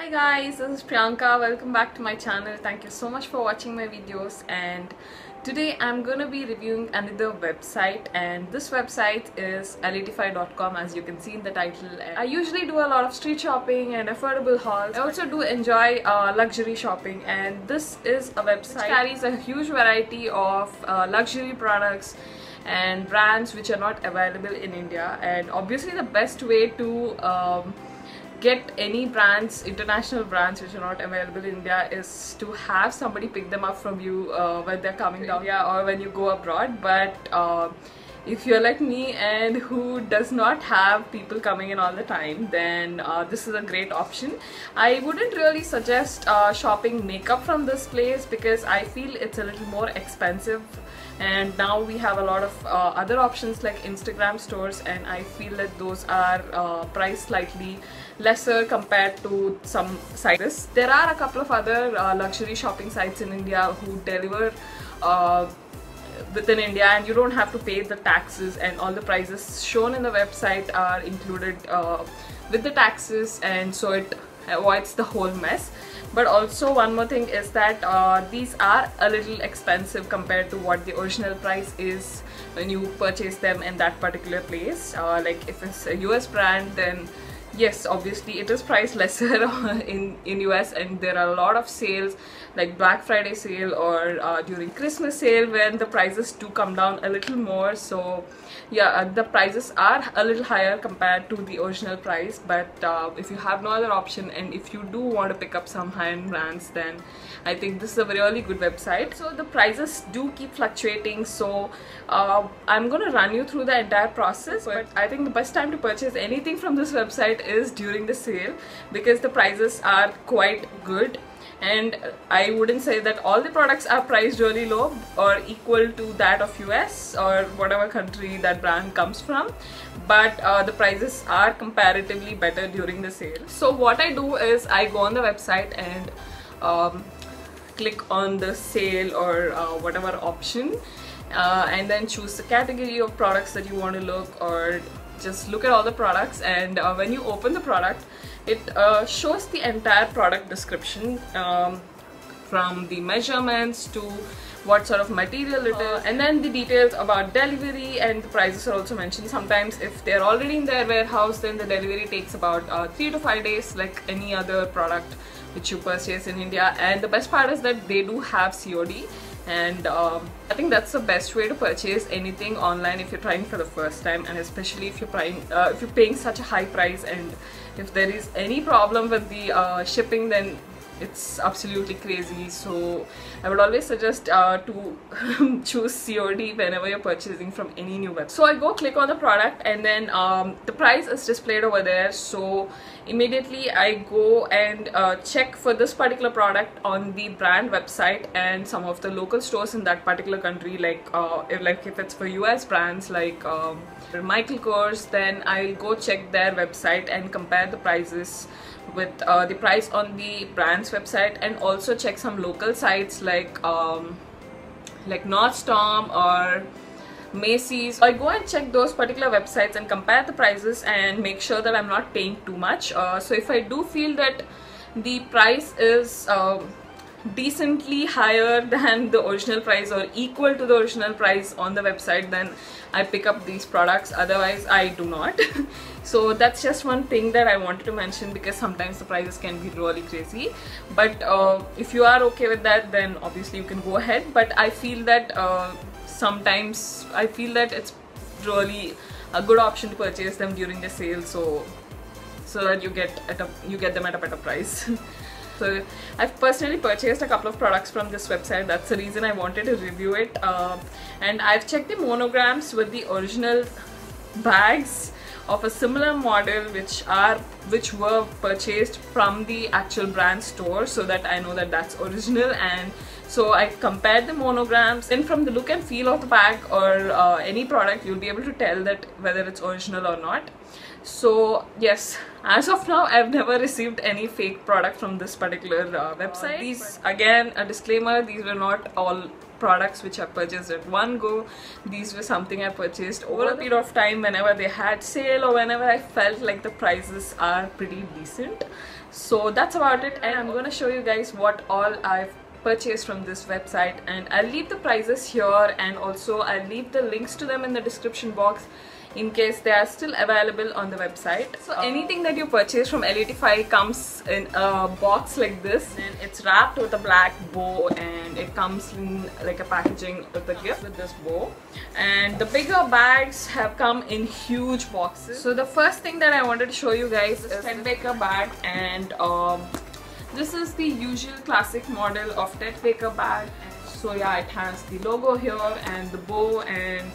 Hi guys, this is Priyanka. Welcome back to my channel. Thank you so much for watching my videos and today I'm gonna be reviewing another website and this website is Elitify.com as you can see in the title. I usually do a lot of street shopping and affordable hauls. I also do enjoy uh, luxury shopping and this is a website which carries a huge variety of uh, luxury products and brands which are not available in India and obviously the best way to um, get any brands, international brands which are not available in India is to have somebody pick them up from you uh, when they're coming down India or when you go abroad. But uh, if you're like me and who does not have people coming in all the time, then uh, this is a great option. I wouldn't really suggest uh, shopping makeup from this place because I feel it's a little more expensive and now we have a lot of uh, other options like Instagram stores and I feel that those are uh, priced slightly lesser compared to some sites. There are a couple of other uh, luxury shopping sites in India who deliver uh, within India and you don't have to pay the taxes and all the prices shown in the website are included uh, with the taxes and so it avoids the whole mess but also one more thing is that uh, these are a little expensive compared to what the original price is when you purchase them in that particular place uh, like if it's a US brand then yes obviously it is priced lesser in in US and there are a lot of sales like Black Friday sale or uh, during Christmas sale when the prices do come down a little more. So yeah uh, the prices are a little higher compared to the original price but uh, if you have no other option and if you do want to pick up some high-end brands then I think this is a really good website. So the prices do keep fluctuating. So uh, I'm gonna run you through the entire process but I think the best time to purchase anything from this website is during the sale because the prices are quite good and I wouldn't say that all the products are priced really low or equal to that of US or whatever country that brand comes from but uh, the prices are comparatively better during the sale. So what I do is I go on the website and um, click on the sale or uh, whatever option uh, and then choose the category of products that you want to look or just look at all the products and uh, when you open the product it uh, shows the entire product description um, from the measurements to what sort of material it is. And then the details about delivery and the prices are also mentioned. Sometimes if they're already in their warehouse then the delivery takes about uh, three to five days like any other product which you purchase in India. And the best part is that they do have COD and um, I think that's the best way to purchase anything online if you're trying for the first time and especially if you're trying uh, if you're paying such a high price and if there is any problem with the uh, shipping then it's absolutely crazy so I would always suggest uh, to choose COD whenever you're purchasing from any new website. So I go click on the product and then um, the price is displayed over there so immediately I go and uh, check for this particular product on the brand website and some of the local stores in that particular country like uh, if, like if it's for US brands like um, Michael Kors then I'll go check their website and compare the prices with uh, the price on the brand's website and also check some local sites like um, like Nordstrom or Macy's. I go and check those particular websites and compare the prices and make sure that I'm not paying too much. Uh, so if I do feel that the price is uh, decently higher than the original price or equal to the original price on the website then I pick up these products. Otherwise I do not. So that's just one thing that I wanted to mention because sometimes the prices can be really crazy. But uh, if you are okay with that then obviously you can go ahead. But I feel that uh, sometimes I feel that it's really a good option to purchase them during the sale so so that you get at a, you get them at a better price So I've personally purchased a couple of products from this website. That's the reason I wanted to review it. Uh, and I've checked the monograms with the original bags of a similar model which are which were purchased from the actual brand store so that I know that that's original and so I compared the monograms and from the look and feel of the bag or uh, any product you'll be able to tell that whether it's original or not. So yes as of now I've never received any fake product from this particular uh, website. Uh, these again a disclaimer these were not all products which I purchased at one go. These were something I purchased over a period of time whenever they had sale or whenever I felt like the prices are pretty decent. So that's about it and i'm gonna show you guys what all i've purchased from this website and i'll leave the prices here and also i'll leave the links to them in the description box in case they are still available on the website. So uh, anything that you purchase from Elitify comes in a box like this and it's wrapped with a black bow and it comes in like a packaging with a gift with this bow and the bigger bags have come in huge boxes. So the first thing that I wanted to show you guys is Ted Baker bag and um, this is the usual classic model of Ted Baker bag. So yeah, it has the logo here and the bow and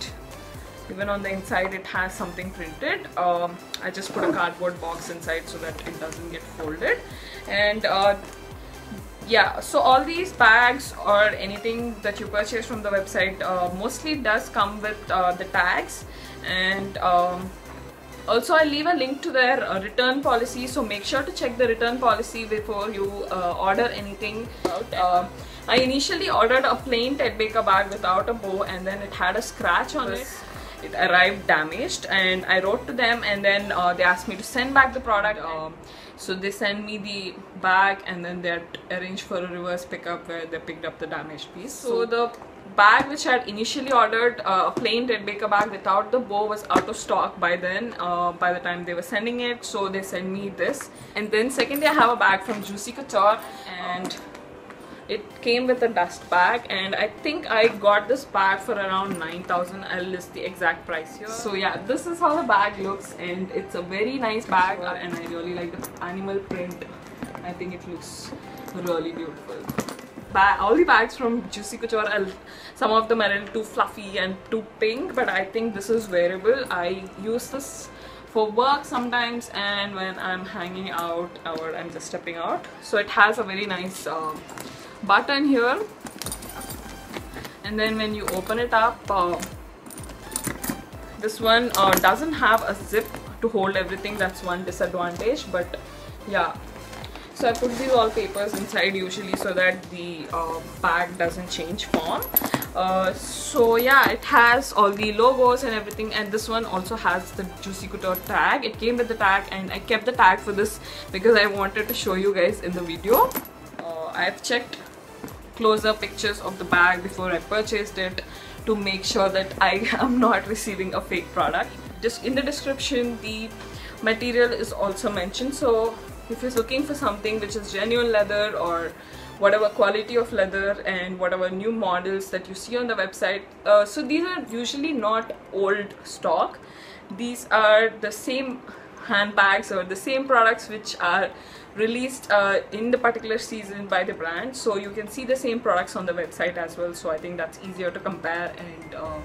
even on the inside it has something printed. Um, I just put a cardboard box inside so that it doesn't get folded. And uh, yeah so all these bags or anything that you purchase from the website uh, mostly does come with uh, the tags. And um, also I'll leave a link to their uh, return policy so make sure to check the return policy before you uh, order anything. Uh, I initially ordered a plain Ted Baker bag without a bow and then it had a scratch on it. It arrived damaged and I wrote to them and then uh, they asked me to send back the product. Um, so they sent me the bag and then they arranged for a reverse pickup where they picked up the damaged piece. So the bag which I had initially ordered uh, a plain Ted Baker bag without the bow was out of stock by then uh, by the time they were sending it so they sent me this. And then secondly I have a bag from Juicy Couture and it came with a dust bag and I think I got this bag for around 9000 I'll list the exact price here. So yeah this is how the bag looks and it's a very nice bag and I really like the animal print. I think it looks really beautiful All the bags from Juicy Couture some of them are a little too fluffy and too pink but I think this is wearable. I use this for work sometimes and when I'm hanging out or I'm just stepping out. So it has a very nice uh, button here. And then when you open it up uh, this one uh, doesn't have a zip to hold everything. That's one disadvantage but yeah so I put these wallpapers inside usually so that the uh, bag doesn't change form. Uh, so yeah it has all the logos and everything and this one also has the Juicy Couture tag. It came with the tag and I kept the tag for this because I wanted to show you guys in the video. Uh, I've checked closer pictures of the bag before I purchased it to make sure that I am not receiving a fake product. Just in the description the material is also mentioned. So if you're looking for something which is genuine leather or whatever quality of leather and whatever new models that you see on the website uh, so these are usually not old stock. These are the same handbags or the same products which are released uh, in the particular season by the brand. So you can see the same products on the website as well. So I think that's easier to compare and uh,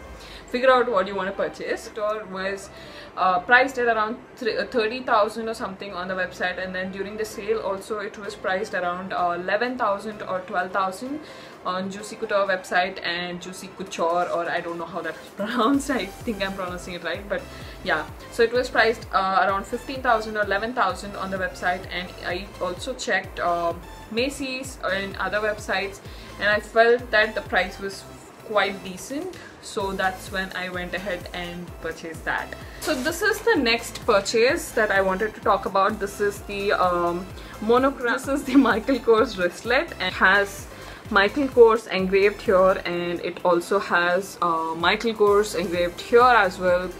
figure out what you want to purchase. The store was uh, priced at around uh, 30,000 or something on the website and then during the sale also it was priced around uh, 11,000 or 12,000 on Juicy Couture website and Juicy Couture or I don't know how that's pronounced I think I'm pronouncing it right but yeah so it was priced uh, around 15,000 or 11,000 on the website and I also checked uh, Macy's and other websites and I felt that the price was quite decent. So that's when I went ahead and purchased that. So this is the next purchase that I wanted to talk about. This is the um, monogram this is the Michael Kors wristlet and has Michael Kors engraved here and it also has uh, Michael Kors engraved here as well.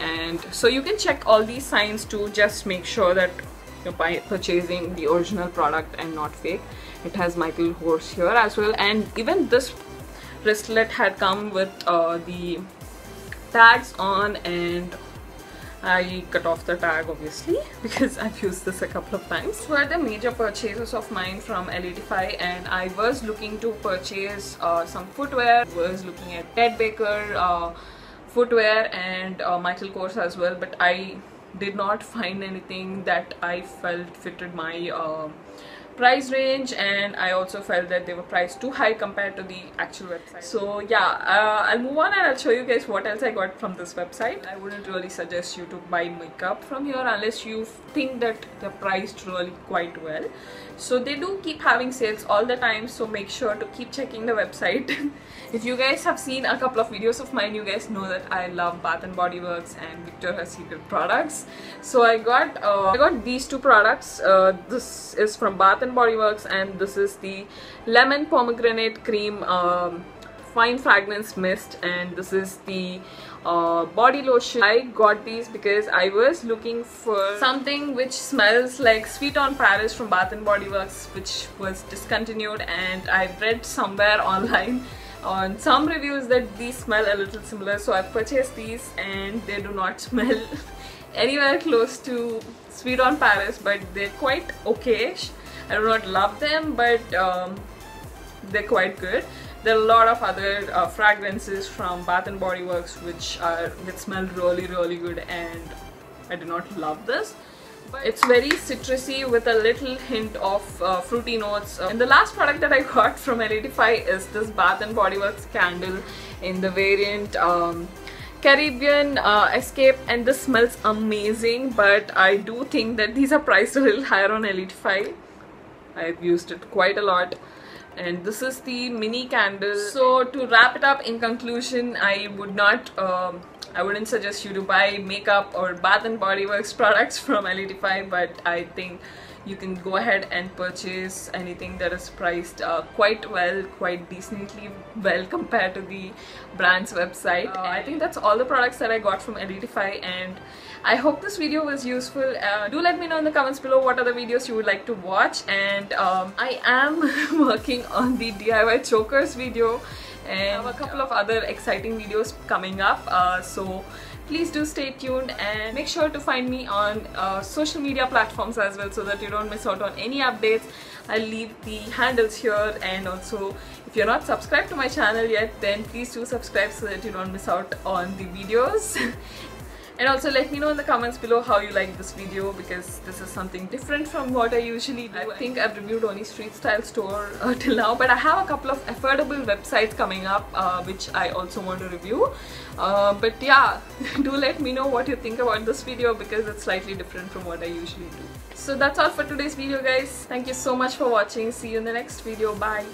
And so you can check all these signs to just make sure that you're purchasing the original product and not fake. It has Michael Kors here as well. And even this wristlet had come with uh, the tags on and I cut off the tag obviously because I've used this a couple of times. Were the major purchases of mine from Elitify and I was looking to purchase uh, some footwear, was looking at Ted Baker uh, footwear and uh, Michael Kors as well but I did not find anything that I felt fitted my uh, price range and I also felt that they were priced too high compared to the actual website. So yeah, uh, I'll move on and I'll show you guys what else I got from this website. I wouldn't really suggest you to buy makeup from here unless you think that they're priced really quite well. So they do keep having sales all the time so make sure to keep checking the website. if you guys have seen a couple of videos of mine, you guys know that I love Bath and Body Works and Victoria's Secret products. So I got uh, I got these two products. Uh, this is from Bath and Body Works and this is the lemon pomegranate cream um, fine fragrance mist and this is the uh, body lotion. I got these because I was looking for something which smells like Sweet on Paris from Bath and Body Works which was discontinued and I read somewhere online on some reviews that these smell a little similar. So I purchased these and they do not smell anywhere close to Sweet on Paris but they're quite okayish I do not love them but um, they're quite good. There are a lot of other uh, fragrances from Bath and Body Works which are that smell really really good and I do not love this. But it's very citrusy with a little hint of uh, fruity notes. And the last product that I got from Elitify is this Bath and Body Works candle in the variant um, Caribbean uh, Escape. And this smells amazing but I do think that these are priced a little higher on Elitify I've used it quite a lot. And this is the mini candle. So to wrap it up in conclusion I would not um, I wouldn't suggest you to buy makeup or Bath and Body Works products from Elitify but I think you can go ahead and purchase anything that is priced uh, quite well, quite decently well compared to the brand's website. Uh, I think that's all the products that I got from Elitify and I hope this video was useful. Uh, do let me know in the comments below what other videos you would like to watch and um, I am working on the DIY chokers video and I have a couple of other exciting videos coming up uh, so please do stay tuned and make sure to find me on uh, social media platforms as well so that you don't miss out on any updates. I'll leave the handles here and also if you're not subscribed to my channel yet then please do subscribe so that you don't miss out on the videos and also let me know in the comments below how you like this video because this is something different from what I usually do. I think I've reviewed only street style store uh, till now but I have a couple of affordable websites coming up uh, which I also want to review. Uh, but yeah, do let me know what you think about this video because it's slightly different from what I usually do. So that's all for today's video guys. Thank you so much for watching. See you in the next video. Bye.